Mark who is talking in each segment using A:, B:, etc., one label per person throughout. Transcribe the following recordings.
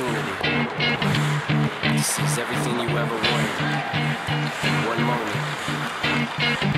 A: opportunity. This is everything you ever wanted. One moment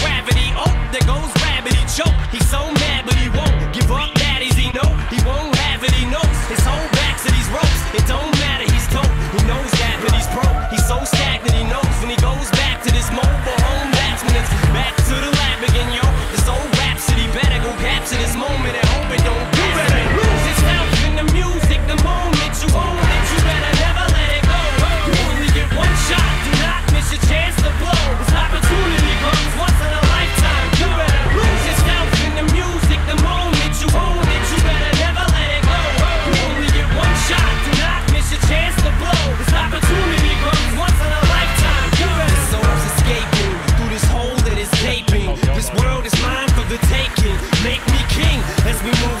B: that goes Rabbit. He choke, he's so mad, but he won't give up. we move